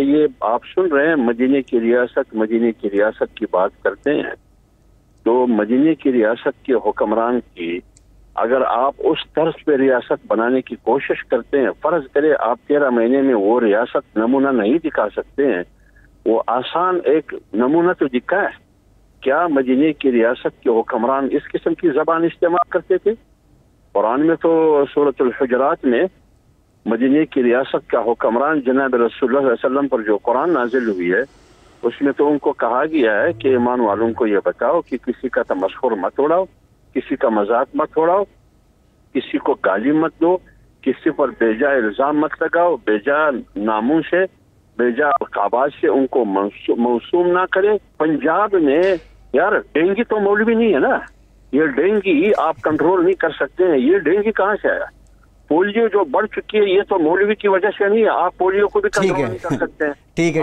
کہ یہ آپ سن رہے ہیں مدینے کی ریاست مدینے کی ریاست کی بات کرتے ہیں۔ تو مدینے کی ریاست کے حکمران کی اگر آپ اس طرز پہ ریاست بنانے کی کوشش کرتے ہیں، فرض کرے آپ تیرہ مہینے میں وہ ریاست نمونہ نہیں دکھا سکتے ہیں، وہ آسان ایک نمونہ تو دکھا ہے۔ کیا مدینے کی ریاست کے حکمران اس قسم کی زبان استعمال کرتے تھے؟ قرآن میں تو صورت الحجرات میں مدینے کی ریاست کا حکمران جناب رسول اللہ علیہ وسلم پر جو قرآن نازل ہوئی ہے، اس میں تو ان کو کہا گیا ہے کہ ایمان والوں کو یہ بتاؤ کہ کسی کا تمسخر مت اڑاؤ، کسی کا مذاق مت اڑاؤ، کسی کو گالی مت دو، کسی پر بیجا الزام مت لگاؤ بیجا ناموں سے بیجا القابات سے ان کو موسوم نہ کرے پنجاب میں یار ڈینگی تو مولوی نہیں ہے نا، یہ ڈینگی آپ کنٹرول نہیں کر سکتے ہیں، یہ ڈینگی کہاں سے آیا؟ پولیو جو بڑھ چکی ہے یہ تو مولوی کی وجہ سے نہیں ہے آپ پولیو کو بھی کنٹرول نہیں کر سکتے۔ ہیں ٹھیک ہے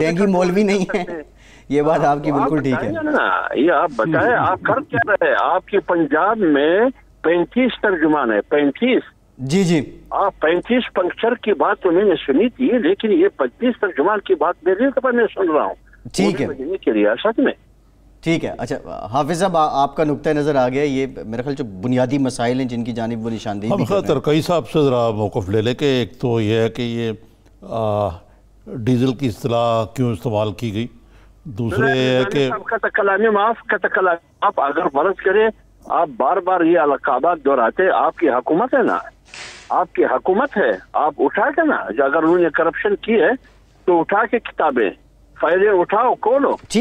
ڈینگی مولوی نہیں ہے۔ یہ بات آپ کی بالکل ٹھیک ہے۔ نا یہ آپ بتائیں آپ کر کیا رہے آپ کی پنجاب میں پینتیس ترجمان ہے پینتیس۔ جی جی۔ آپ پینتیس پنکچر کی بات تو میں نے سنی تھی لیکن یہ پینتیس ترجمان کی بات میری دفعہ میں سن رہا ہوں۔ ٹھیک ہے۔ ریاست میں۔ ٹھیک ہے اچھا حافظ صاحب آپ کا نقطہ نظر آ گیا یہ میرے خیال جو بنیادی مسائل ہیں جن کی جانب وہ نشاندہی ہم خیال ترکئی صاحب سے ذرا موقف لے لے کہ ایک تو یہ ہے کہ یہ ڈیزل کی اصطلاح کیوں استعمال کی گئی؟ دوسرے یہ ہے کہ کلامی معاف کا کلام آپ اگر فرض کرے آپ بار بار یہ القابات دہراتے آپ کی حکومت ہے نا؟ آپ کی حکومت ہے آپ اٹھا کے نا اگر انہوں نے کرپشن کی ہے تو اٹھا کے کتابیں فائدے اٹھاؤ کھولو۔ جی